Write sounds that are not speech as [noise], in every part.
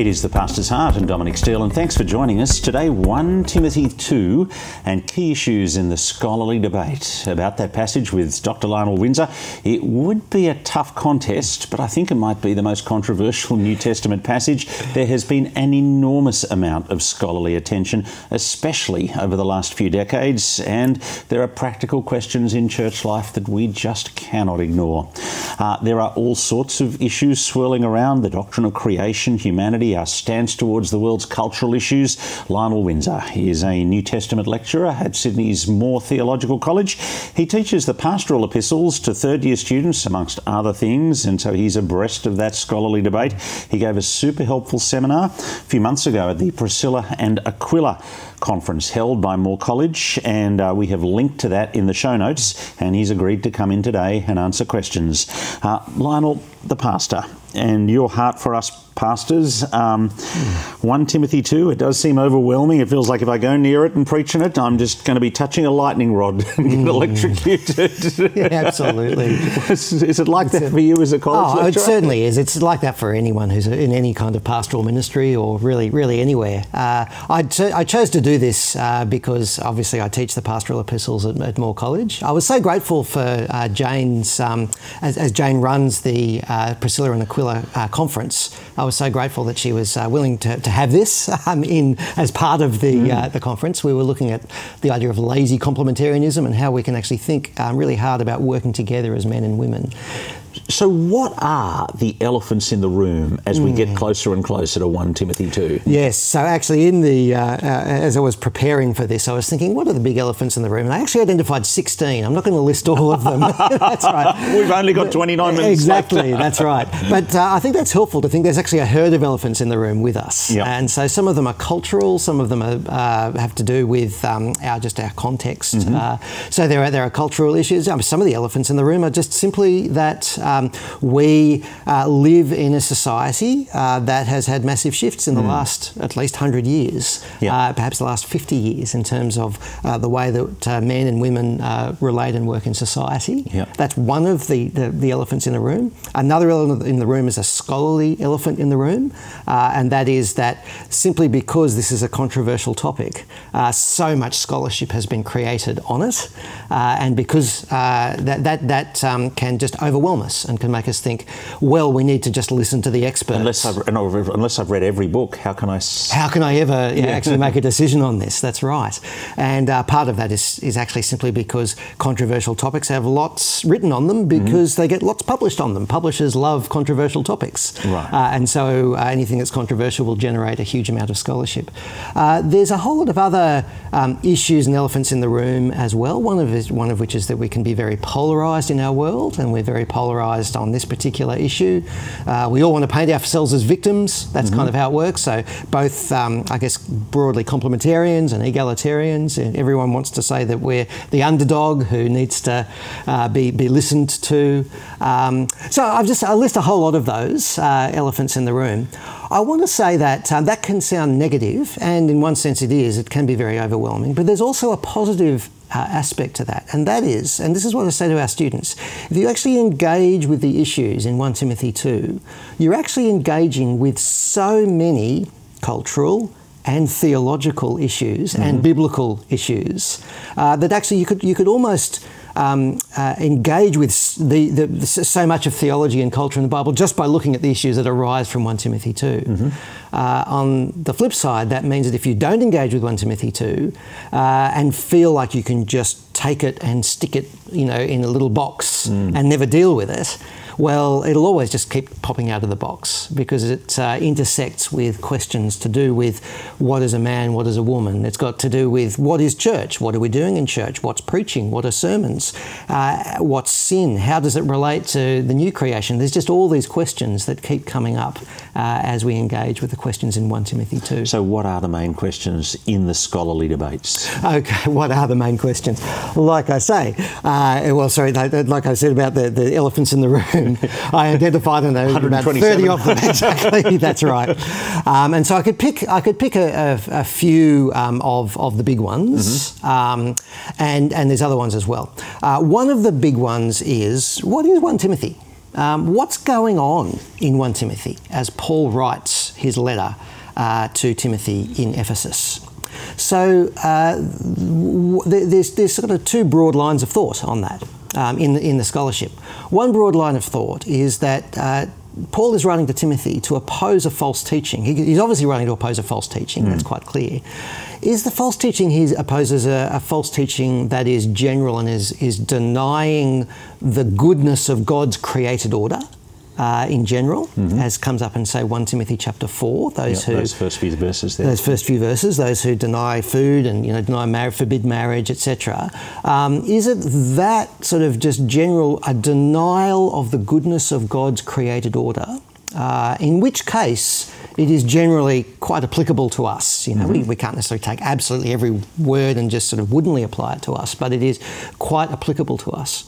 It is the Pastor's Heart and Dominic Steele, and thanks for joining us. Today, 1 Timothy 2 and key issues in the scholarly debate. About that passage with Dr. Lionel Windsor, it would be a tough contest, but I think it might be the most controversial New Testament passage. There has been an enormous amount of scholarly attention, especially over the last few decades, and there are practical questions in church life that we just cannot ignore. Uh, there are all sorts of issues swirling around the doctrine of creation, humanity, our stance towards the world's cultural issues. Lionel Windsor He is a New Testament lecturer at Sydney's Moore Theological College. He teaches the pastoral epistles to third year students, amongst other things, and so he's abreast of that scholarly debate. He gave a super helpful seminar a few months ago at the Priscilla and Aquila conference held by Moore College, and uh, we have linked to that in the show notes. And he's agreed to come in today and answer questions. Uh, Lionel, the pastor, and your heart for us pastors. Um, 1 Timothy 2, it does seem overwhelming. It feels like if I go near it and preach in it, I'm just going to be touching a lightning rod [laughs] and get mm. electrocuted. [laughs] yeah, absolutely. is, is, it like it's that a, for you as a college oh, lecturer? It certainly is. It's like that for anyone who's in any kind of pastoral ministry or really, really anywhere. Uh, I chose to do this uh, because obviously I teach the pastoral epistles at, at Moore College. I was so grateful for uh, Jane's, um, as, as, Jane runs the uh, Priscilla and Aquila uh, conference, I was so grateful that she was uh, willing to, to have this um, in as part of the mm. uh, the conference. We were looking at the idea of lazy complementarianism and how we can actually think um, really hard about working together as men and women. So, what are the elephants in the room as we mm. get hmm. closer and closer to 1 Timothy 2? Yes, so actually, in the uh, uh, as I was preparing for this, I was thinking, what are the big elephants in the room? And I actually identified 16. I'm not going to list all of them. [laughs] [laughs] that's right. We've only got 29 minutes Exactly, that's right. But uh, I think that's helpful to think there's actually a herd of elephants in the room with us. Yep. And so some of them are cultural, some of them are, uh, have to do with um, our just our context. Mm-hmm. Uh, so there are, there are cultural issues. Um, some of the elephants in the room are just simply that um, we uh, live in a society uh, that has had massive shifts in the mm. last at least 100 years, yep. Uh, perhaps the last 50 years, in terms of uh, the way that uh, men and women relate and work in society. Yep. That's one of the, the, the, elephants in the room. Another elephant in the room is a scholarly elephant in the room, and that is that simply because this is a controversial topic, so much scholarship has been created on it, and because that, that, that um, can just overwhelm us and can make us think, well, we need to just listen to the experts. Unless I've, unless I've read every book, how can I? How can I ever yeah, actually make a [laughs] decision on this? That's right. And uh, part of that is, is actually simply because controversial topics have lots written on them mm-hmm. because mm-hmm. they get lots published on them. Publishers love controversial topics. Right. Uh, and so uh, anything that's controversial will generate a huge amount of scholarship. Uh, there's a whole lot of other um, issues and elephants in the room as well. One of, one of which is that we can be very polarised in our world and we're very polarised on this particular issue. Uh, we all want to paint ourselves as victims. That's mm-hmm. kind of how it works. So both, um, I guess, broadly complementarians and egalitarians. Everyone wants to say that we're the underdog who needs to uh, be be listened to. Um, so I've just I list a whole lot of those uh, elephants in the room. I want to say that um, that can sound negative, and in one sense it is. It can be very overwhelming. But there's also a positive uh, aspect to that, and that is, and this is what I say to our students if you actually engage with the issues in 1 Timothy 2, you're actually engaging with so many cultural, and theological issues mm-hmm. and biblical issues uh, that actually you could you could almost um, uh, engage with the, the, the, so much of theology and culture in the Bible just by looking at the issues that arise from 1 Timothy 2. Mm-hmm. Uh, on the flip side, that means that if you don't engage with 1 Timothy 2 uh, and feel like you can just take it and stick it, you know, in a little box mm. and never deal with it, well, it'll always just keep popping out of the box because it uh, intersects with questions to do with what is a man, what is a woman. It's got to do with what is church, what are we doing in church, what's preaching, what are sermons, uh, what's sin, how does it relate to the new creation. There's just all these questions that keep coming up uh, as we engage with the questions in 1 Timothy 2. So, what are the main questions in the scholarly debates? Okay, [laughs] what are the main questions? Like I say, uh, well, sorry, like I said about the, the elephants in the room. [laughs] I identified and there about 30 of them [laughs] exactly. That's right. Um, and so I could pick I could pick a, a, a few um, of of the big ones, mm-hmm. um, and and there's other ones as well. Uh, one of the big ones is what is one Timothy. Um, what's going on in 1 Timothy as Paul writes his letter uh, to Timothy in Ephesus. So uh, there's, there's sort of two broad lines of thought on that um, in, the, in the scholarship. One broad line of thought is that uh, Paul is writing to Timothy to oppose a false teaching. He, he's obviously writing to oppose a false teaching, mm. that's quite clear. Is the false teaching he opposes a, a, false teaching that is general and is, is denying the goodness of God's created order? Uh, in general, mm-hmm. as comes up in say 1 Timothy chapter 4. Those yep, who those first few verses there. Those first few verses, those who deny food and you know deny marriage, forbid marriage, etc. Um, is it that sort of just general a denial of the goodness of God's created order? Uh, in which case it is generally quite applicable to us. You know, mm-hmm. we, we can't necessarily take absolutely every word and just sort of woodenly apply it to us, but it is quite applicable to us.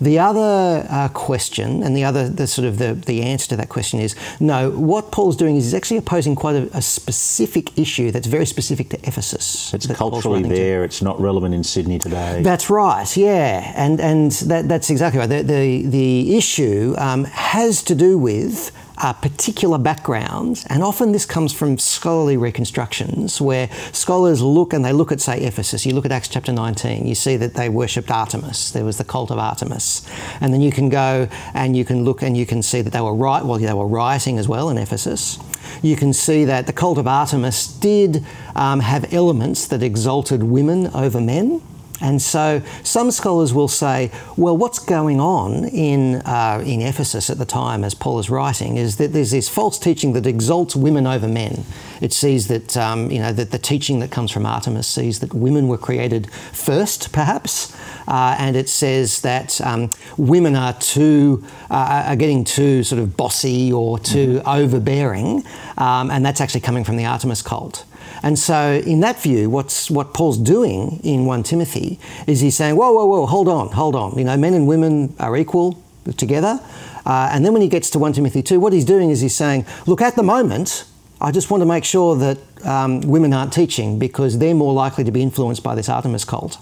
The other uh, question, and the other the sort of the, the answer to that question is no. What Paul's doing is he's actually opposing quite a, a specific issue that's very specific to Ephesus. It's culturally there. To. It's not relevant in Sydney today. That's right. Yeah, and and that, that's exactly right. The the, the issue um, has to do with uh, particular backgrounds, and often this comes from scholarly reconstructions where scholars look and they look at, say, Ephesus. You look at Acts chapter 19, you see that they worshipped Artemis. There was the cult of Artemis. And then you can go and you can look and you can see that they were right, well, they were rioting as well in Ephesus. You can see that the cult of Artemis did um, have elements that exalted women over men. And so some scholars will say, well, what's going on in, uh, in Ephesus at the time as Paul is writing is that there's this false teaching that exalts women over men. It sees that, um, you know, that the teaching that comes from Artemis sees that women were created first, perhaps, uh, and it says that um, women are too, uh, are getting too sort of bossy or too mm-hmm. overbearing, um, and that's actually coming from the Artemis cult. And so, in that view, what's what Paul's doing in 1 Timothy is he's saying, whoa, whoa, whoa, hold on, hold on. You know, men and women are equal together. Uh, and then when he gets to 1 Timothy 2, what he's doing is he's saying, look, at the moment, I just want to make sure that um, women aren't teaching because they're more likely to be influenced by this Artemis cult.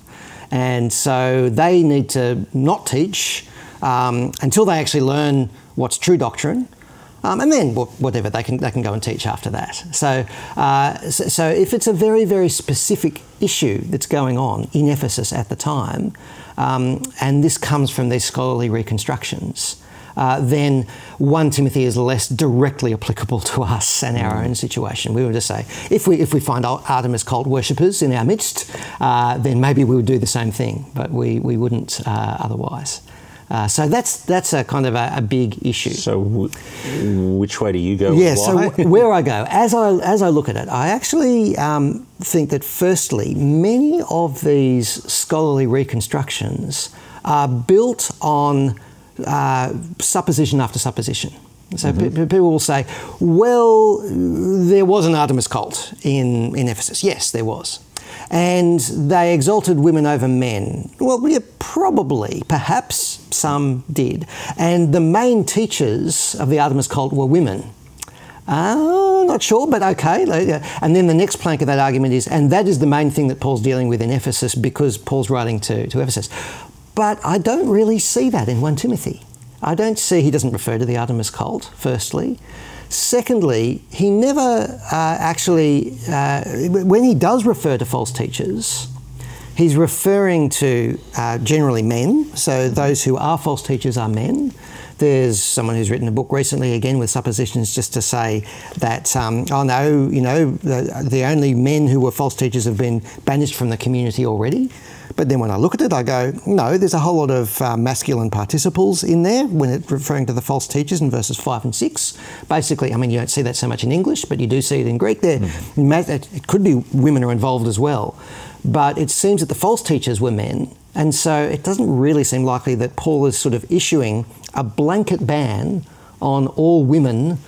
And so they need to not teach um, until they actually learn what's true doctrine. Um, and then whatever they can they can go and teach after that. So, uh, so, so if it's a very very specific issue that's going on in Ephesus at the time, um, and this comes from these scholarly reconstructions. Uh, then 1 Timothy is less directly applicable to us and our own situation. We would just say, if we, if we find Artemis cult worshippers in our midst, uh, then maybe we would do the same thing, but we, we wouldn't uh, otherwise. Uh, so that's that's a kind of a, a big issue. So, w- which way do you go? Yeah. So where I go, [laughs] as I as I look at it, I actually um, think that firstly, many of these scholarly reconstructions are built on uh, supposition after supposition. So mm-hmm. people will say, well, there was an Artemis cult in, in Ephesus. Yes, there was and they exalted women over men. Well, yeah, probably, perhaps some did. And the main teachers of the Artemis cult were women. Uh, not sure, but okay. And then the next plank of that argument is, and that is the main thing that Paul's dealing with in Ephesus because Paul's writing to, to Ephesus. But I don't really see that in 1 Timothy. I don't see, he doesn't refer to the Artemis cult, firstly. Secondly, he never uh, actually, uh, when he does refer to false teachers, he's referring to uh, generally men. So those who are false teachers are men. There's someone who's written a book recently, again with suppositions, just to say that, um, oh no, you know, the, the only men who were false teachers have been banished from the community already. But then when I look at it, I go, no, there's a whole lot of uh, masculine participles in there when it's referring to the false teachers in verses 5 and 6. Basically, I mean, you don't see that so much in English, but you do see it in Greek there. Mm. It could be women are involved as well. But it seems that the false teachers were men. And so it doesn't really seem likely that Paul is sort of issuing a blanket ban on all women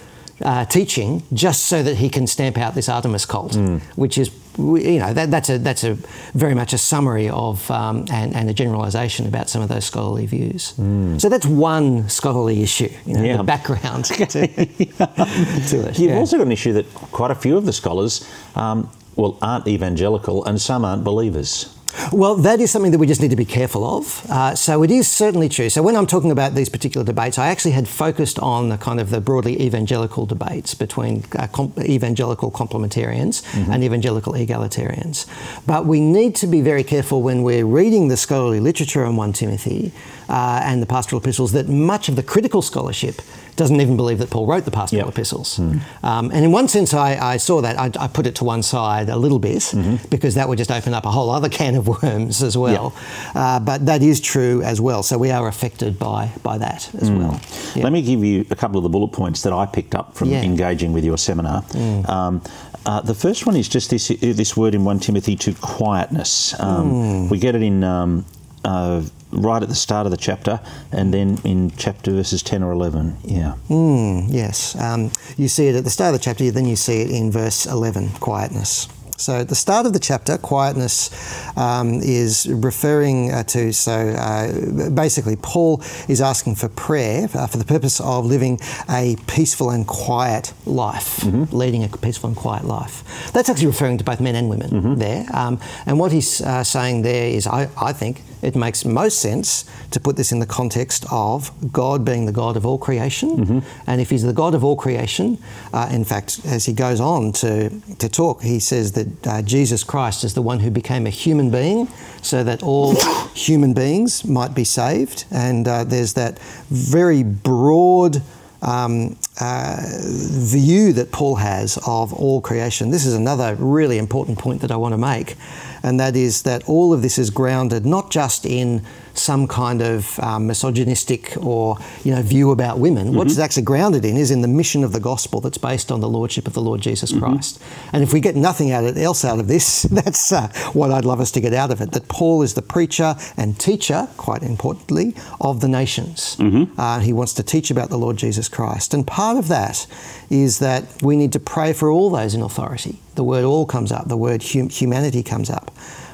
uh, teaching just so that he can stamp out this Artemis cult, mm. which is you know that, that's a that's a very much a summary of um, and, and, a generalisation about some of those scholarly views. Mm. So that's one scholarly issue, you know, yeah. the background [laughs] to, to it. You've yeah. also got an issue that quite a few of the scholars, um, well, aren't evangelical and some aren't believers. Well, that is something that we just need to be careful of. Uh, so it is certainly true. So when I'm talking about these particular debates, I actually had focused on the kind of the broadly evangelical debates between uh, com- evangelical complementarians mm-hmm. and evangelical egalitarians. But we need to be very careful when we're reading the scholarly literature on 1 Timothy uh, and the pastoral epistles that much of the critical scholarship doesn't even believe that Paul wrote the pastoral yep. epistles. Mm. Um, and in one sense, I, I saw that. I, I, put it to one side a little bit mm-hmm. because that would just open up a whole other can of worms as well. Yep. Uh, but that is true as well. So we are affected by, by that as mm. well. Yep. Let me give you a couple of the bullet points that I picked up from yeah. engaging with your seminar. Mm. Um, uh, the first one is just this this word in 1 Timothy to quietness. Um, mm. We get it in um, uh, right at the start of the chapter and then in chapter verses 10 or 11. Yeah. Mm, yes. Um, you see it at the start of the chapter, then you see it in verse 11 quietness. So, at the start of the chapter, quietness um, is referring uh, to, so uh, basically, Paul is asking for prayer uh, for the purpose of living a peaceful and quiet life, mm-hmm. leading a peaceful and quiet life. That's actually referring to both men and women mm-hmm. there. Um, and what he's uh, saying there is, I, I think, it makes most sense to put this in the context of God being the God of all creation. Mm-hmm. And if He's the God of all creation, uh, in fact, as he goes on to, to talk, he says that uh, Jesus Christ is the one who became a human being so that all [coughs] human beings might be saved. And uh, there's that very broad. Um, uh, view that Paul has of all creation. This is another really important point that I want to make and that is that all of this is grounded not just in some kind of um, misogynistic or you know view about women. Mm-hmm. What it's actually grounded in is in the mission of the gospel that's based on the lordship of the Lord Jesus mm-hmm. Christ. And if we get nothing out of, else out of this, [laughs] that's uh, what I'd love us to get out of it. That Paul is the preacher and teacher, quite importantly, of the nations. Mm-hmm. Uh, he wants to teach about the Lord Jesus Christ, and part of that is that we need to pray for all those in authority. The word all comes up, the word hum- humanity comes up.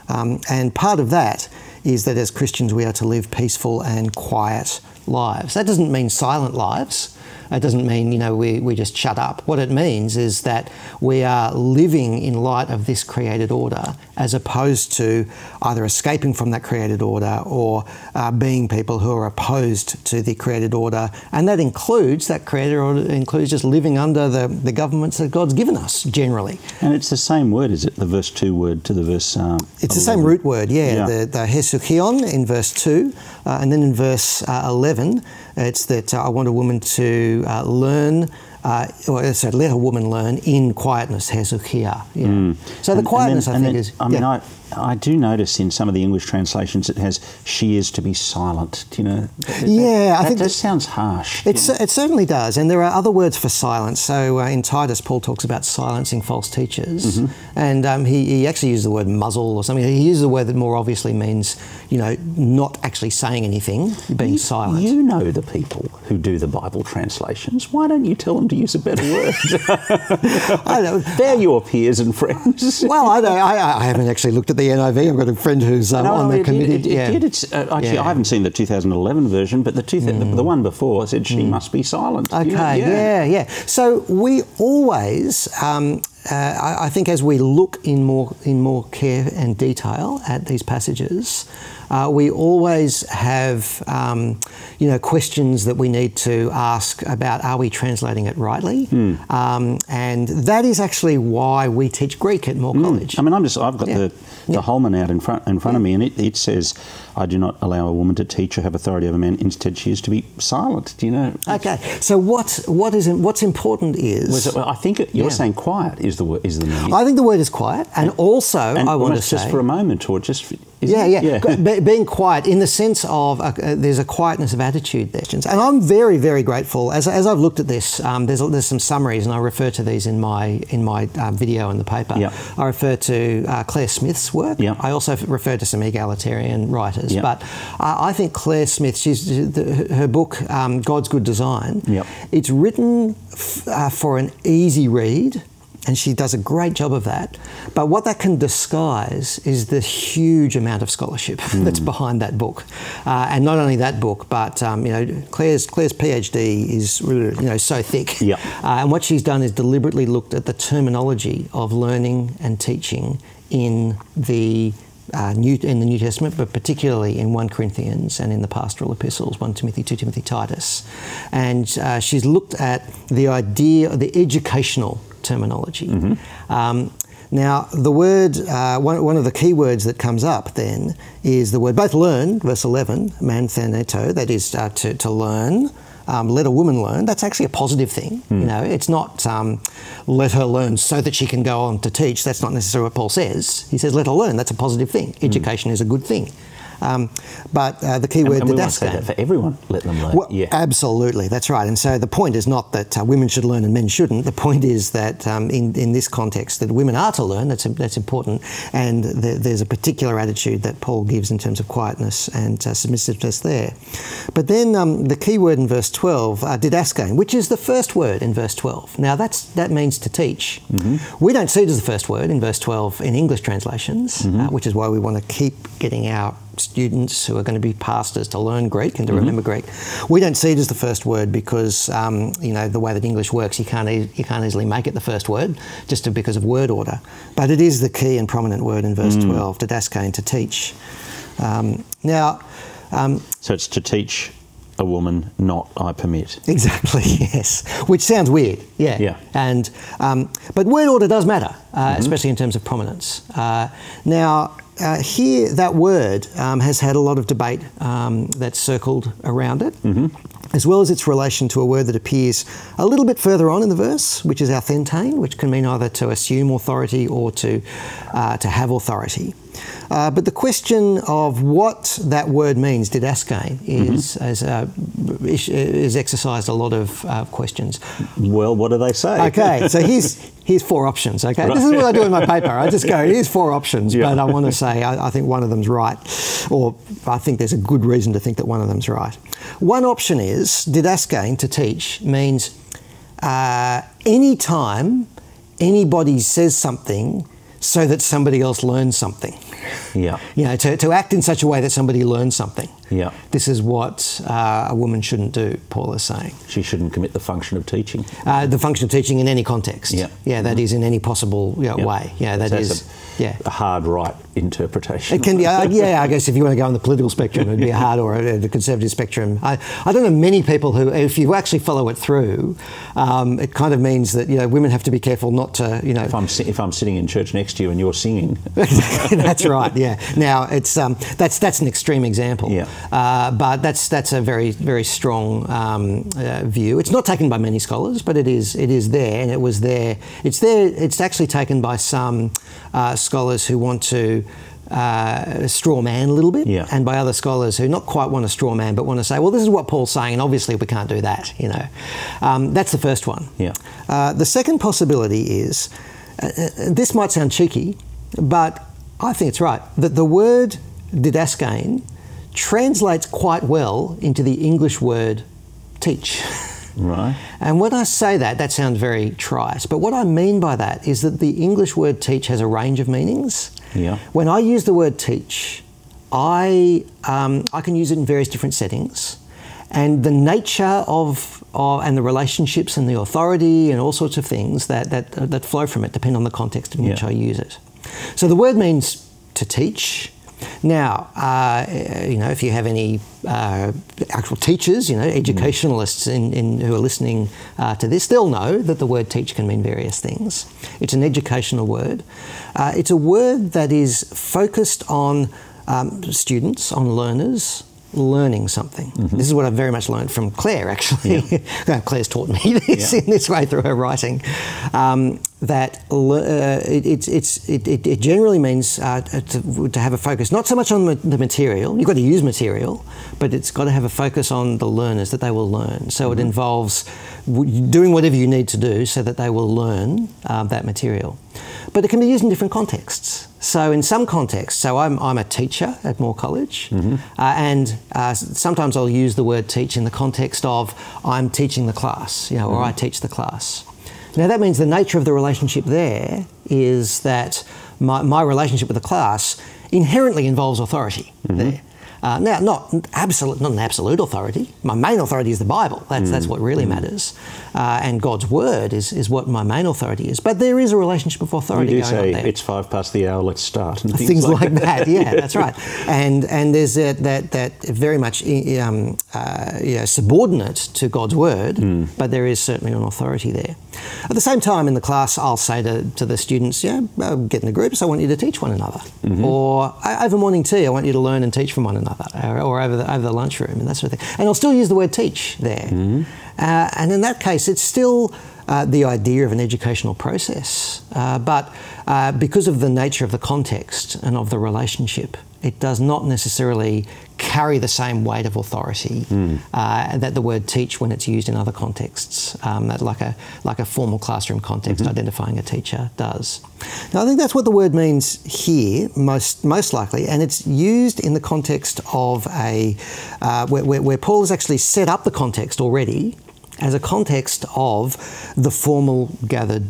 Um, and part of that is that as Christians we are to live peaceful and quiet lives. That doesn't mean silent lives. It doesn't mean, you know, we, we just shut up. What it means is that we are living in light of this created order as opposed to either escaping from that created order or uh, being people who are opposed to the created order. And that includes, that created order includes just living under the, the governments that God's given us generally. And it's the same word, is it? The verse 2 word to the verse. Um, it's the same root word, yeah. yeah. The, the hesuchion in verse 2, uh, and then in verse uh, 11, it's that uh, I want a woman to uh, learn uh, or so let a woman learn in quietness, hesukia. Yeah. Mm. So the and, quietness, and then, I think, then, is. I mean, I, I do notice in some of the English translations it has "she is to be silent." Do you know? That, yeah, that, I think that sounds harsh. it certainly does, and there are other words for silence. So uh, in Titus, Paul talks about silencing false teachers, mm-hmm. and um, he, he actually uses the word muzzle or something. He uses a word that more obviously means, you know, not actually saying anything, being you, silent. You know the people who do the Bible translations. Why don't you tell them to use a better word? [laughs] I know. [laughs] They're your peers and friends. well, I, I, I haven't actually looked at the NIV. I've got a friend who's um, no, on the it committee. Did, it, yeah. did. It's, uh, actually, yeah. I haven't seen the 2011 version, but the, two, mm. the, the, one before said she mm. must be silent. Okay, yeah. yeah, yeah. So we always um, uh, I, I, think as we look in more in more care and detail at these passages, uh, we always have um, you know questions that we need to ask about are we translating it rightly, mm. um, and that is actually why we teach Greek at Moore mm. College. I mean, I'm just I've got yeah. the the yeah. Holman out in front in front yeah. of me, and it, it says, "I do not allow a woman to teach or have authority over men. Instead, she is to be silent." Do you know? Okay, so what what is what's important is it, I think it, you're saying quiet is the word is the meaning. I think the word is quiet, and, and also and I want to say just for a moment, or just yeah, yeah, yeah. [laughs] being quiet in the sense of uh, there's a quietness of attitude there. And I'm very, very grateful. As, as I've looked at this, um, there's, there's some summaries, and I refer to these in my in my uh, video in the paper. Yep. I refer to uh, Claire Smith's work. Yep. I also refer to some egalitarian writers. Yep. But I think Claire Smith, she's her book um, God's Good Design. It's written f- uh, for an easy read and she does a great job of that. But what that can disguise is the huge amount of scholarship mm. [laughs] that's behind that book, uh, and not only that book, but um, you know Claire's Claire's PhD is you know so thick. Yeah. Uh, and what she's done is deliberately looked at the terminology of learning and teaching in the uh, New, in the New Testament, but particularly in 1 Corinthians and in the pastoral epistles, 1 Timothy, 2 Timothy, Titus. And uh, she's looked at the idea, of the educational terminology. Mm-hmm. Um, now, the word, uh, one, one of the key words that comes up then is the word both learn, verse 11, mantheneto, that is uh, to, to learn, um, let a woman learn, that's actually a positive thing. Mm. You know, it's not um, let her learn so that she can go on to teach. That's not necessarily what Paul says. He says let her learn. That's a positive thing. Hmm. Education mm. is a good thing. Um, but uh, the key word, and, and we say that for everyone, let them learn. Well, yeah. Absolutely, that's right. And so the point is not that uh, women should learn and men shouldn't. The point is that um, in, in this context, that women are to learn. That's, that's important. And the, there's a particular attitude that Paul gives in terms of quietness and uh, submissiveness there. But then um, the key word in verse 12, uh, which is the first word in verse 12. Now that's that means to teach. Mm-hmm. We don't see it as the first word in verse 12 in English translations, mm-hmm. uh, which is why we want to keep getting our students who are going to be pastors to learn Greek and to mm-hmm. remember Greek. We don't see it as the first word because um, you know the way that English works, you can't e- you can't easily make it the first word just to, because of word order. But it is the key and prominent word in verse mm. 12, to daskain, to teach. Um, now, um, so it's to teach a woman, not I permit. Exactly, [laughs] yes. Which sounds weird, yeah. Yeah. And um, but word order does matter, uh, mm-hmm. especially in terms of prominence. Uh, now, uh, here, that word um, has had a lot of debate um, that's circled around it, mm-hmm. as well as its relation to a word that appears a little bit further on in the verse, which is authentein, which can mean either to assume authority or to, uh, to have authority. Uh, but the question of what that word means, didaskain, is, mm-hmm. is, uh, is exercised a lot of uh, questions. Well, what do they say? Okay, so [laughs] here's, here's four options, okay? Right. This is what I do in my paper. I just go, here's four options, yeah. but I want to say I, I think one of them's right, or I think there's a good reason to think that one of them's right. One option is didaskain, to teach, means uh, any time anybody says something so that somebody else learns something. Yeah. You know, to, to act in such a way that somebody learns something. Yeah. This is what uh, a woman shouldn't do, Paul is saying. She shouldn't commit the function of teaching. Uh, the function of teaching in any context. Yeah. Yeah, that mm-hmm. is in any possible you know, yeah. way. Yeah, that so is. A, yeah. a hard right interpretation. It can be, uh, yeah, I guess if you want to go on the political spectrum, it'd be a hard or a, the conservative spectrum. I, I don't know many people who, if you actually follow it through, um, it kind of means that, you know, women have to be careful not to, you know. If I'm, if I'm sitting in church next to you and you're singing. [laughs] that's right, yeah. Now, it's, um, that's, that's an extreme example. Yeah. Uh, but that's that's a very very strong um, uh, view. It's not taken by many scholars, but it is it is there, and it was there. It's there. It's actually taken by some uh, scholars who want to. Uh, straw man a little bit, yeah. and by other scholars who not quite want a straw man, but want to say, well, this is what Paul's saying, and obviously we can't do that. You know, um, that's the first one. Yeah. Uh, the second possibility is uh, uh, this might sound cheeky, but I think it's right that the word didaskain translates quite well into the English word teach. Right. [laughs] And when I say that, that sounds very trite. But what I mean by that is that the English word teach has a range of meanings. Yeah. When I use the word teach, I, um, I can use it in various different settings. And the nature of, of, and the relationships and the authority and all sorts of things that, that, that flow from it depend on the context in yeah. which I use it. So the word means to teach, now, uh, you know, if you have any uh, actual teachers, you know, educationalists in, in who are listening uh, to this, they'll know that the word teach can mean various things. It's an educational word. Uh, it's a word that is focused on um, students, on learners, learning something. Mm-hmm. This is what I've very much learned from Claire, actually. Yeah. [laughs] Claire's taught me this yeah. in this way through her writing. Um, that uh, it, it's, it, it, generally means uh, to, to, have a focus not so much on the material, you've got to use material, but it's got to have a focus on the learners that they will learn. So mm-hmm. it involves doing whatever you need to do so that they will learn uh, that material. But it can be used in different contexts. So in some contexts, so I'm, I'm a teacher at Moore College, mm-hmm. uh, and uh, sometimes I'll use the word teach in the context of I'm teaching the class, you know, mm-hmm. or I teach the class. Now that means the nature of the relationship there is that my, my relationship with the class inherently involves authority mm-hmm. there. Uh, now, not absolute, not an absolute authority. My main authority is the Bible. That's mm. that's what really mm. matters, uh, and God's word is, is what my main authority is. But there is a relationship of authority you do say on there. It's five past the hour. Let's start. And things, things like, like that. that. Yeah, that's [laughs] right. And and there's that that, that very much um, uh, you know, subordinate to God's word, mm. but there is certainly an authority there. At the same time, in the class, I'll say to, to the students, yeah, get into groups. I want you to teach one another, mm-hmm. or over morning tea, I want you to learn and teach from one another, or, or over the over the lunchroom and that sort of thing. And I'll still use the word teach there. Mm-hmm. Uh, and in that case, it's still uh, the idea of an educational process. Uh, but uh, because of the nature of the context and of the relationship, it does not necessarily carry the same weight of authority mm. uh, that the word teach when it's used in other contexts, um, like a like a formal classroom context mm-hmm. identifying a teacher does. Now, I think that's what the word means here, most most likely, and it's used in the context of a uh, where, where, where Paul has actually set up the context already as a context of the formal gathered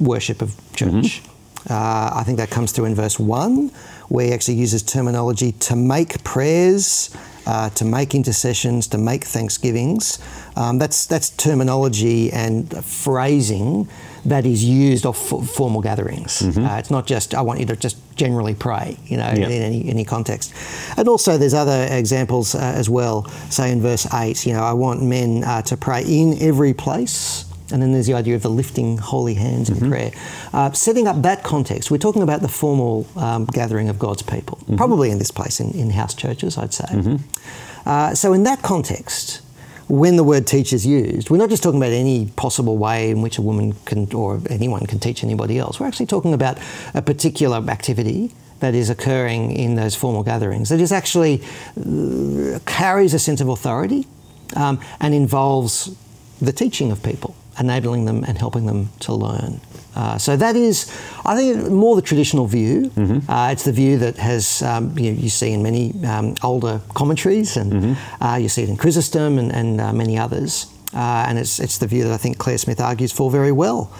worship of church. Mm-hmm. Uh, I think that comes through in verse 1, where he actually uses terminology to make prayers, uh, to make intercessions, to make thanksgivings. Um, that's, that's terminology and phrasing that is used of formal gatherings. Mm-hmm. Uh, it's not just, I want you to just generally pray, you know, in any, any context. And also, there's other examples uh, as well, say in verse 8, you know, I want men uh, to pray in every place. And then there's the idea of the lifting holy hands mm-hmm. in prayer. Uh, setting up that context, we're talking about the formal um, gathering of God's people, mm-hmm. probably in this place, in, in house churches, I'd say. Mm-hmm. Uh, so, in that context, when the word teach is used, we're not just talking about any possible way in which a woman can or anyone can teach anybody else. We're actually talking about a particular activity that is occurring in those formal gatherings that is actually uh, carries a sense of authority um, and involves the teaching of people enabling them and helping them to learn. Uh, so that is, I think, more the traditional view. Mm-hmm. Uh, it's the view that has um, you, know, you, see in many um, older commentaries, and mm-hmm. uh, you see it in Chrysostom and, and uh, many others. Uh, and it's, it's the view that I think Claire Smith argues for very well.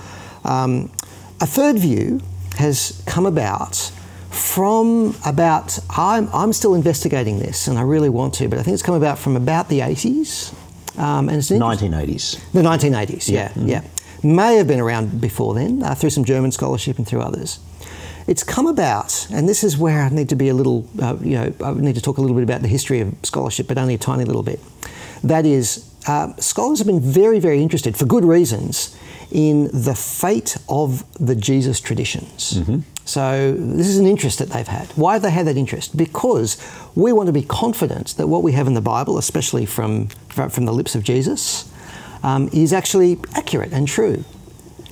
Um, a third view has come about from about, I'm, I'm still investigating this and I really want to, but I think it's come about from about the 80s um, and it's 1980s. The 1980s, yeah, yeah. Mm-hmm. yeah. May have been around before then, uh, through some German scholarship and through others. It's come about, and this is where I need to be a little, uh, you know, I need to talk a little bit about the history of scholarship, but only a tiny little bit. That is, uh, scholars have been very, very interested, for good reasons, in the fate of the Jesus traditions. Mm-hmm. So, this is an interest that they've had. Why have they had that interest? Because we want to be confident that what we have in the Bible, especially from, from the lips of Jesus, um, is actually accurate and true.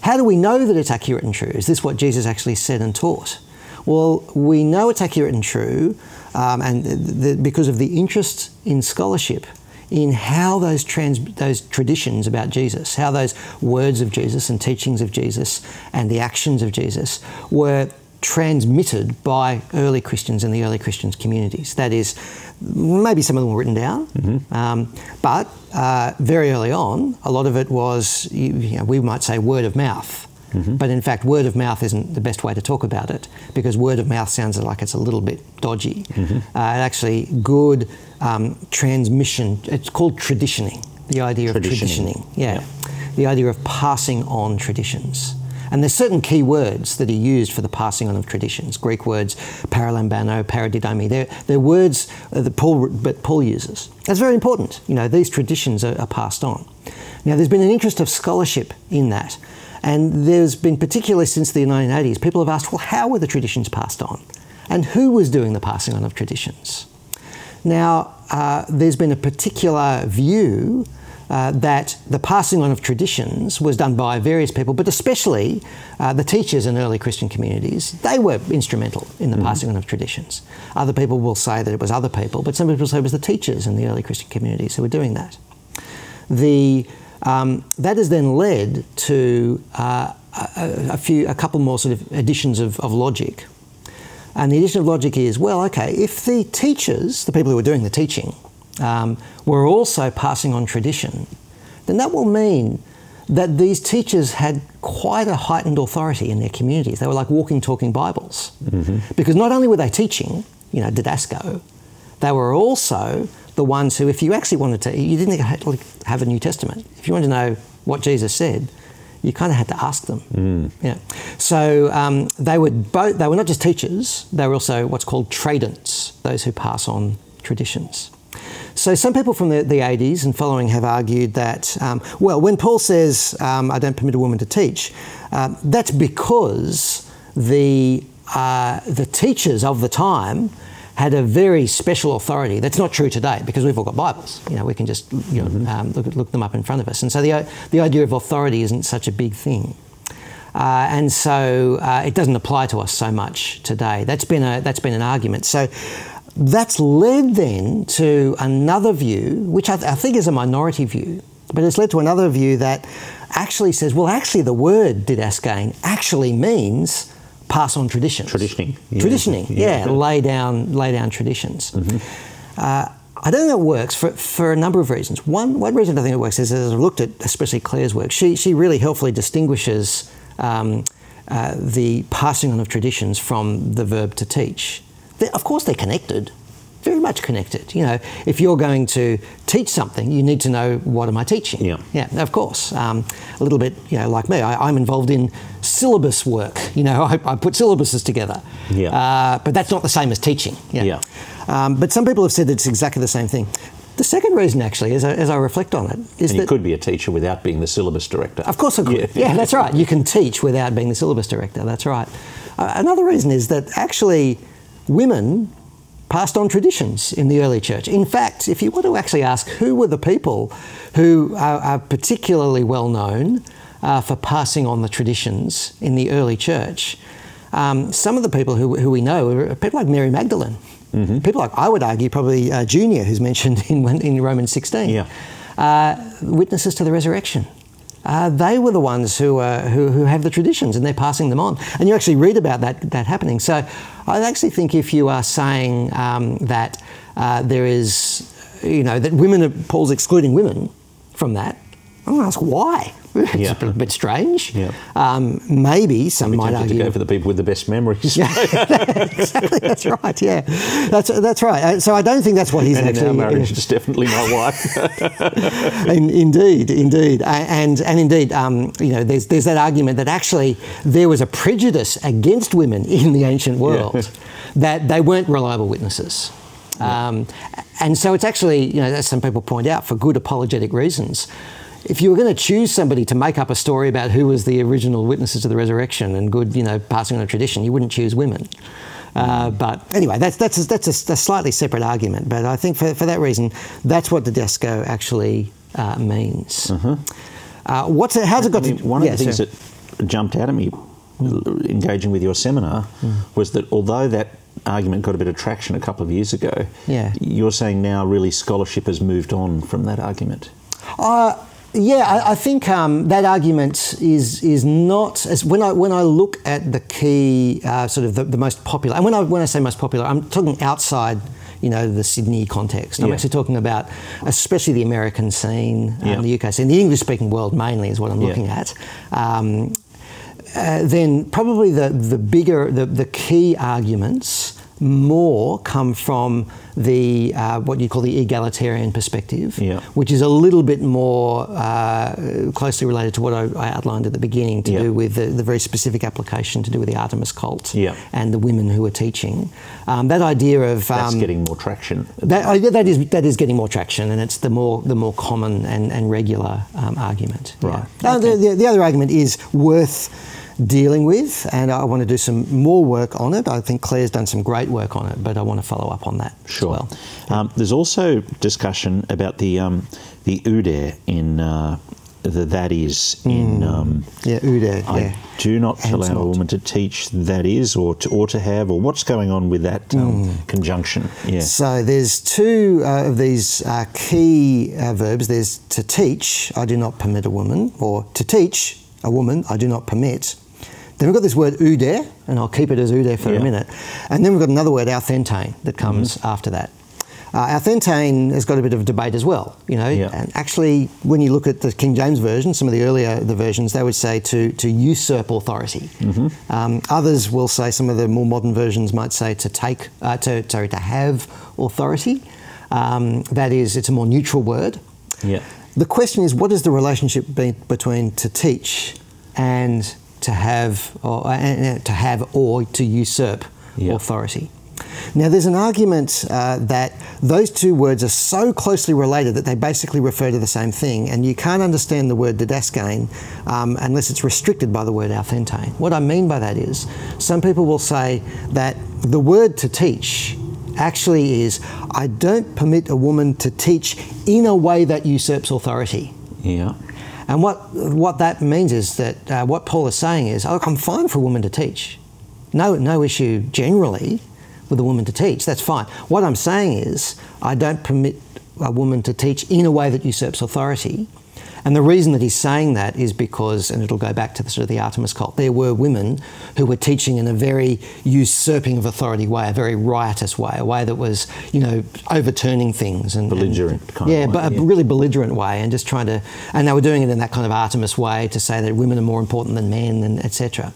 How do we know that it's accurate and true? Is this what Jesus actually said and taught? Well, we know it's accurate and true, um, and the, because of the interest in scholarship in how those trans, those traditions about Jesus, how those words of Jesus and teachings of Jesus and the actions of Jesus were transmitted by early Christians in the early Christians communities. That is, maybe some of them were written down, mm-hmm. um, but uh, very early on, a lot of it was, you know, we might say, word of mouth. Mm-hmm. But in fact, word of mouth isn't the best way to talk about it because word of mouth sounds like it's a little bit dodgy. Mm-hmm. Uh, actually, good um, transmission, it's called traditioning, the idea of traditioning. Yeah. yeah. The idea of passing on traditions. And there's certain key words that are used for the passing on of traditions. Greek words, paralambano, paradidomi. They're, they're words that Paul, but Paul uses. That's very important. You know, these traditions are, are passed on. Now, there's been an interest of scholarship in that. And there's been, particularly since the 1980s, people have asked, well, how were the traditions passed on? And who was doing the passing on of traditions? Now, uh, there's been a particular view uh, that the passing on of traditions was done by various people, but especially uh, the teachers in early Christian communities. They were instrumental in the mm-hmm. passing on of traditions. Other people will say that it was other people, but some people say it was the teachers in the early Christian communities who were doing that. The, um, that has then led to uh, a, a, few, a couple more sort of additions of, of logic. And the addition of logic is well, okay, if the teachers, the people who are doing the teaching, um, were also passing on tradition, then that will mean that these teachers had quite a heightened authority in their communities. They were like walking, talking Bibles. Mm-hmm. Because not only were they teaching, you know, didasco, they were also the ones who, if you actually wanted to, you didn't have a New Testament. If you wanted to know what Jesus said, you kind of had to ask them. Mm. Yeah. So um, they were both. They were not just teachers. They were also what's called tradents, those who pass on traditions. So some people from the, the 80s and following have argued that, um, well, when Paul says, um, I don't permit a woman to teach, uh, that's because the, uh, the teachers of the time had a very special authority. That's not true today because we've all got Bibles. You know, we can just you know, mm-hmm. um, look, look, them up in front of us. And so the, the idea of authority isn't such a big thing. Uh, and so uh, it doesn't apply to us so much today. That's been, a, that's been an argument. So that's led then to another view, which I, th- I think is a minority view, but it's led to another view that actually says, well, actually, the word didaskain actually means pass on traditions. Traditioning. Yeah. Traditioning, yeah. yeah. Lay down, lay down traditions. Mm-hmm. Uh, I don't think it works for, for a number of reasons. One, one reason I think it works is as I've looked at especially Claire's work, she, she really helpfully distinguishes um, uh, the passing on of traditions from the verb to teach. They're, of course, they're connected very much connected. You know, if you're going to teach something, you need to know what am I teaching. Yeah, yeah, of course. Um, a little bit, you know, like me, I, am involved in syllabus work. You know, [laughs] I, I put syllabuses together. Yeah, uh, but that's not the same as teaching. Yeah. yeah. Um, but some people have said that it's exactly the same thing. The second reason, actually, as I, as I reflect on it, is and that you could be a teacher without being the syllabus director. Of course, I could. Yeah. yeah, that's right. You can teach without being the syllabus director. That's right. Uh, another reason is that actually women passed on traditions in the early church. In fact, if you want to actually ask who were the people who are, are particularly well known uh, for passing on the traditions in the early church, um, some of the people who, who, we know are people like Mary Magdalene. Mm-hmm. People like, I would argue, probably uh, Junia, who's mentioned [laughs] in, in Romans 16. Yeah. Uh, witnesses to the resurrection. Uh, they were the ones who, uh, who, who have the traditions and they're passing them on. And you actually read about that, that happening. So I actually think if you are saying um, that uh, there is, you know, that women, are, Paul's excluding women from that, I'm going to ask why. [laughs] It's yeah. a bit strange. Yeah. Um, maybe some might argue to go for the people with the best memories. Yeah, [laughs] exactly. That's right. Yeah, that's that's right. Uh, so I don't think that's what he's and actually. In our marriage, it's definitely my wife. [laughs] in, indeed, indeed, and and indeed, um, you know, there's there's that argument that actually there was a prejudice against women in the ancient world yeah. that they weren't reliable witnesses. Um, and so it's actually, you know, as some people point out, for good apologetic reasons if you were going to choose somebody to make up a story about who was the original witnesses to the resurrection and good, you know, passing on a tradition, you wouldn't choose women. Uh, but anyway, that's that's a, that's a, a, slightly separate argument. But I think for, for that reason, that's what the Didasko actually uh, means. Mm-hmm. Uh, what's it, how's it got I mean, to? One of yeah, the things so. that jumped out at me, mm. engaging with your seminar, mm. was that although that argument got a bit of traction a couple of years ago, yeah. you're saying now really scholarship has moved on from that argument. Uh, yeah, I, I think um, that argument is is not as when I when I look at the key uh, sort of the, the, most popular, and when I when I say most popular, I'm talking outside. You know the Sydney context. I'm yeah. actually talking about, especially the American scene, um, yeah. the UK scene, the English-speaking world mainly is what I'm looking yeah. at. Um, uh, then probably the the bigger the, the key arguments more come from the uh, what you call the egalitarian perspective, yeah. which is a little bit more uh, closely related to what I, I, outlined at the beginning, to yeah. do with the, the, very specific application to do with the Artemis cult yeah. and the women who are teaching. Um, that idea of that's um, getting more traction. That, uh, that is that is getting more traction, and it's the more the more common and, and regular um, argument. Right. Yeah. Okay. the, the, the other argument is worth dealing with, and I want to do some more work on it. I think Claire's done some great work on it, but I want to follow up on that sure. well. Um, there's also discussion about the um, the oude in uh, the that is in mm. um, yeah oude. I yeah. do not and allow not. a woman to teach that is or to, or to have or what's going on with that um, mm. conjunction. Yeah. So there's two uh, of these uh, key uh, verbs. There's to teach. I do not permit a woman, or to teach a woman. I do not permit. Then we've got this word oude, and I'll keep it as oude for yeah. a minute. And then we've got another word, authentein, that comes mm-hmm. after that. Uh, Authentein has got a bit of a debate as well, you know. Yeah. And actually, when you look at the King James version, some of the earlier the versions, they would say to to usurp authority. Mm-hmm. Um, others will say some of the more modern versions might say to take, uh, to sorry, to have authority. Um, that is, it's a more neutral word. Yeah. The question is, what is the relationship be- between to teach and to have, or uh, to have or to usurp Yeah. authority? Now, there's an argument uh, that those two words are so closely related that they basically refer to the same thing, and you can't understand the word didaskain um, unless it's restricted by the word authentein. What I mean by that is, some people will say that the word to teach actually is, I don't permit a woman to teach in a way that usurps authority. Yeah. And what, what that means is that uh, what Paul is saying is, I'm fine for a woman to teach. No, no issue generally with a woman to teach. That's fine. What I'm saying is, I don't permit a woman to teach in a way that usurps authority. And the reason that he's saying that is because, and it'll go back to the sort of the Artemis cult, there were women who were teaching in a very usurping of authority way, a very riotous way, a way that was, you know, overturning things and Belligerent and, kind of yeah, way, but a really belligerent way, and just trying to, and they were doing it in that kind of Artemis way to say that women are more important than men, and etc.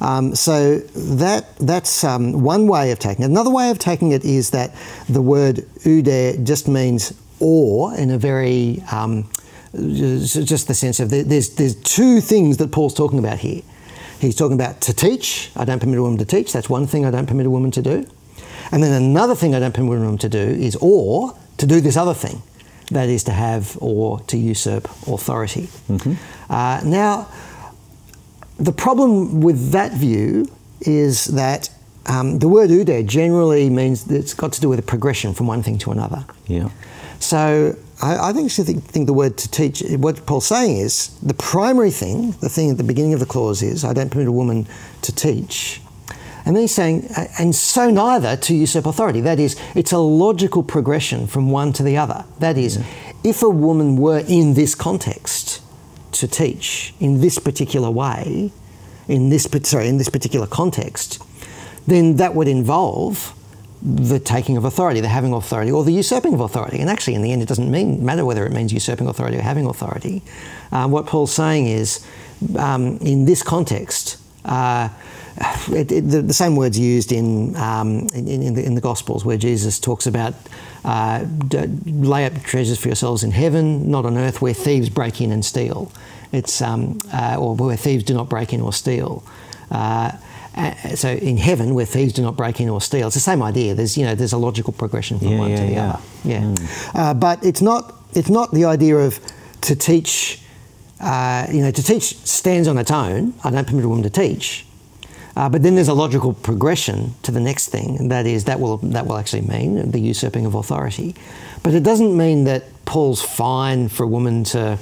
Um, so that that's um, one way of taking it. Another way of taking it is that the word oude just means or in a very um, just just the sense of there's there's two things that Paul's talking about here. He's talking about to teach. I don't permit a woman to teach. That's one thing I don't permit a woman to do. And then another thing I don't permit a woman to do is or to do this other thing. That is to have or to usurp authority. Uh, now, the problem with that view is that um, the word oude generally means that it's got to do with a progression from one thing to another. Yeah. So I, I think, think, think the word to teach, what Paul's saying is the primary thing, the thing at the beginning of the clause is, I don't permit a woman to teach. And then he's saying, and so neither to usurp authority. That is, it's a logical progression from one to the other. That is, if a woman were in this context to teach in this particular way, in this sorry, in this particular context, then that would involve the taking of authority, the having authority, or the usurping of authority. And actually, in the end, it doesn't mean matter whether it means usurping authority or having authority. Uh, what Paul's saying is, um, in this context, uh, it, it, the, the same words used in, um, in, in, the, in the Gospels where Jesus talks about uh, lay up treasures for yourselves in heaven, not on earth, where thieves break in and steal. It's um, uh, or where thieves do not break in or steal. Uh, uh, so in heaven, where thieves do not break in or steal, it's the same idea. There's you know there's a logical progression from Yeah, one yeah, to the yeah. other. Yeah, uh, but it's not it's not the idea of to teach. Uh, you know, to teach stands on its own. I don't permit a woman to teach. Uh, but then there's a logical progression to the next thing, and that is that will that will actually mean the usurping of authority. But it doesn't mean that Paul's fine for a woman to,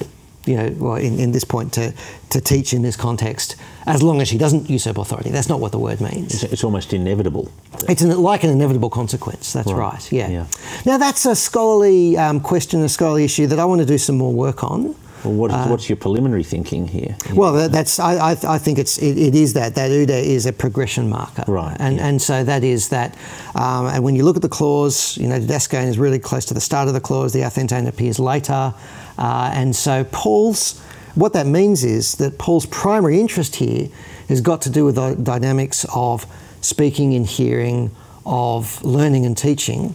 you know, well, in, in this point to to teach in this context as long as she doesn't usurp authority. That's not what the word means. It's, it's almost inevitable. It's an, like an inevitable consequence. That's Right. right. Yeah. Yeah. Now that's a scholarly um, question, a scholarly issue that I want to do some more work on. Well, what, what's your preliminary thinking here? Well, that, that's I, I, I think it's it, it is that that oude is a progression marker, Right, And yeah. and so that is that. Um, and when you look at the clause, you know, didaskain is really close to the start of the clause. The Authentein appears later, uh, and so Paul's what that means is that Paul's primary interest here has got to do with the dynamics of speaking and hearing, of learning and teaching,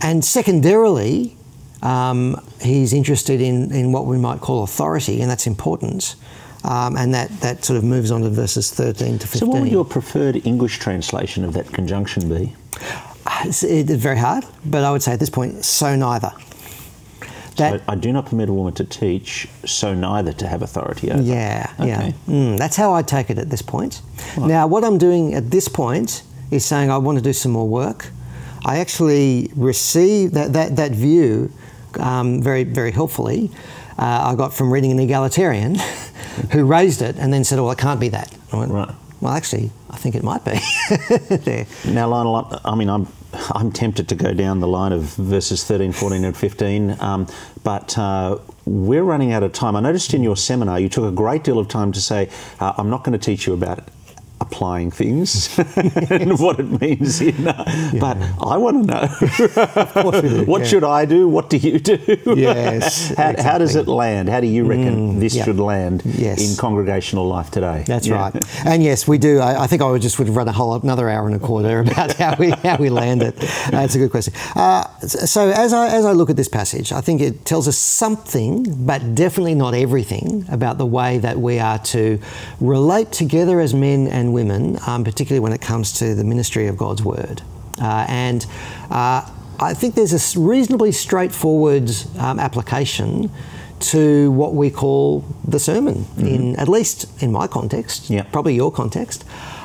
and secondarily, um, he's interested in, in what we might call authority, and that's important. Um, and that, that sort of moves on to verses 13 to 15. So, what would your preferred English translation of that conjunction be? It's, it's very hard, but I would say at this point, so neither. That, I, I do not permit a woman to teach, so neither to have authority over. Yeah, yeah. Mm, that's how I take it at this point. Now, what I'm doing at this point is saying I want to do some more work. I actually receive that, that, that view um, very, very helpfully. Uh, I got from reading an egalitarian [laughs] who raised it and then said, well, it can't be that. I went, Right. Well, actually, I think it might be. [laughs] there. Now, Lionel, I- mean, I'm I'm tempted to go down the line of verses 13, 14, and 15, um, but uh, we're running out of time. I noticed in your seminar you took a great deal of time to say, uh, I'm not going to teach you about applying things [laughs] and what it means. You know. yeah. But I want to know [laughs] what yeah. should I do? What do you do? Yes. [laughs] how, exactly. how, does it land? How do you reckon mm, this should land yes. in congregational life today? That's right. And yes, we do. I, I, think I would just would run a whole another hour and a quarter about how we how we land it. Uh, it's a good question. Uh, so as I as I look at this passage, I think it tells us something, but definitely not everything about the way that we are to relate together as men and women, um, particularly when it comes to the ministry of God's word. Uh, and uh, I think there's a reasonably straightforward um, application to what we call the sermon, mm-hmm. in at least in my context, yeah. probably your context.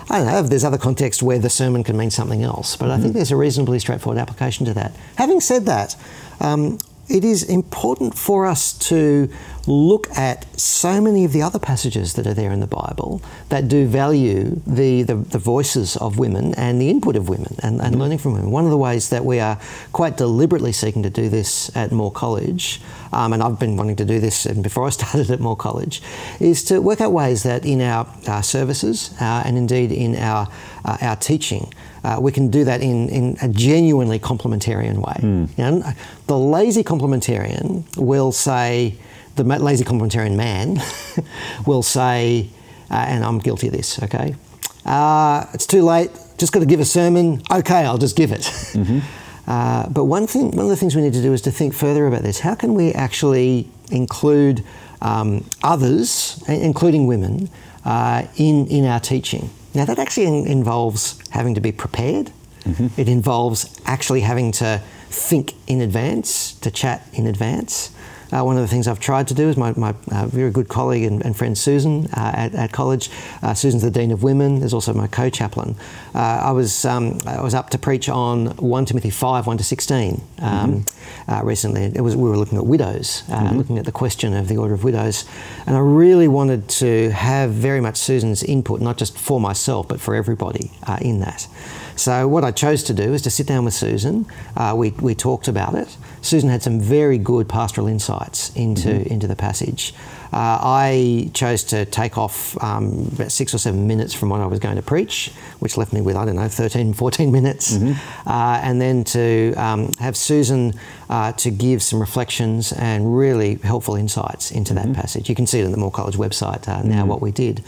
I don't know if there's other contexts where the sermon can mean something else, but mm-hmm. I think mm-hmm. there's a reasonably straightforward application to that. Having said that, um, it is important for us to look at so many of the other passages that are there in the Bible that do value the, the, the voices of women and the input of women and, and, learning from women. One of the ways that we are quite deliberately seeking to do this at Moore College, um, and I've been wanting to do this before I [laughs] started at Moore College, is to work out ways that in our, our services uh, and indeed in our, uh, our teaching, uh, we can do that in, in a genuinely complementarian way. Mm. You know, the lazy complementarian will say, the lazy complementarian man [laughs] will say, uh, and I'm guilty of this, okay? Uh, it's too late, just got to give a sermon, okay, I'll just give it. Mm-hmm. [laughs] Uh, but one thing, one of the things we need to do is to think further about this. How can we actually include um, others, including women, uh, in, in our teaching? Now, that actually in- involves having to be prepared. Mm-hmm. It involves actually having to think in advance, to chat in advance. Uh, one of the things I've tried to do is my, my uh, very good colleague and, and friend Susan uh, at, at, college. Uh, Susan's the Dean of Women. There's also my co-chaplain. Uh, I was um, I was up to preach on 1 Timothy 5, 1 to 16 um, mm-hmm. Uh, recently. It was, we were looking at widows, mm-hmm. looking at the question of the order of widows. And I really wanted to have very much Susan's input, not just for myself, but for everybody in that. So what I chose to do is to sit down with Susan. Uh, we, we talked about it. Susan had some very good pastoral insights into, mm-hmm. into the passage. Uh, I chose to take off um, about six or seven minutes from what I was going to preach, which left me with, I don't know, 13, 14 minutes. Mm-hmm. Uh, and then to um, have Susan uh, to give some reflections and really helpful insights into mm-hmm. that passage. You can see it on the Moore College website uh, now, mm-hmm. what we did.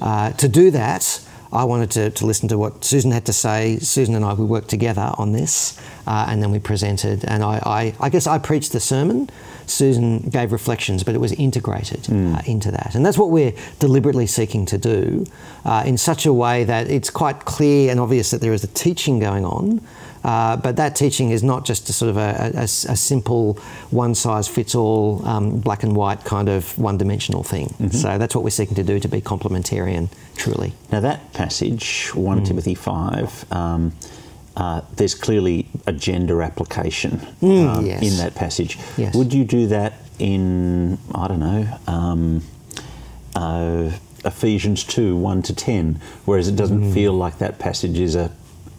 Uh, to do that, I wanted to, to listen to what Susan had to say. Susan and I, we worked together on this, uh, and then we presented. And I, I, I, guess I preached the sermon. Susan gave reflections, but it was integrated mm. uh, into that. And that's what we're deliberately seeking to do uh, in such a way that it's quite clear and obvious that there is a teaching going on, uh, but that teaching is not just a sort of a, a, a simple one size fits all, um, black and white kind of one dimensional thing. Mm-hmm. So that's what we're seeking to do to be complementarian, truly. Now, that passage, 1 mm. Timothy 5, um, uh, there's clearly a gender application mm, um, yes. in that passage. Yes. Would you do that in, I don't know, um, uh, Ephesians 2 1 to 10, whereas it doesn't mm. feel like that passage is a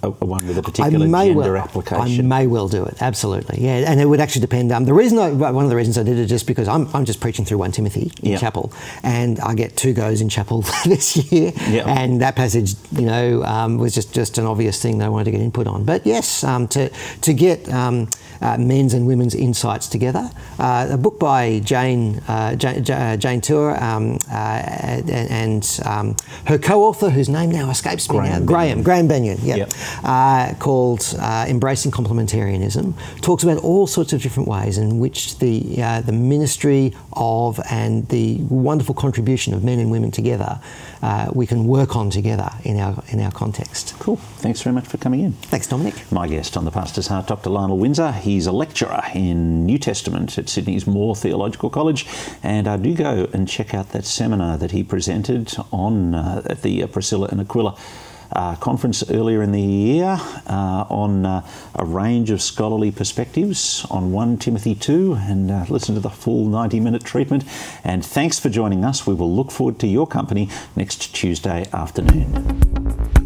a, one with a particular gender well, application. I may well do it, absolutely. Yeah, and it would actually depend. Um, the reason, I, one of the reasons I did it, just because I'm, I'm just preaching through 1 Timothy in yep. chapel, and I get two goes in chapel [laughs] this year, yep. and that passage, you know, um, was just, just an obvious thing that I wanted to get input on. But yes, um, to, to get um, uh, men's and women's insights together, uh, a book by Jane, uh, Jane, Jane Tooher um, uh, and, and um, her co-author, whose name now escapes me Graham now, Graham, Graham Beynon, yeah. Yep uh, called uh, Embracing Complementarianism, talks about all sorts of different ways in which the, uh, the ministry of and the wonderful contribution of men and women together uh, we can work on together in our, in our context. Cool. Thanks very much for coming in. Thanks, Dominic. My guest on the Pastor's Heart, Dr. Lionel Windsor. He's a lecturer in New Testament at Sydney's Moore Theological College, and I do go and check out that seminar that he presented on uh, at the Priscilla and Aquila uh, conference earlier in the year uh, on uh, a range of scholarly perspectives on 1 Timothy 2 and listen to the full 90 minute treatment. And thanks for joining us. We will look forward to your company next Tuesday afternoon.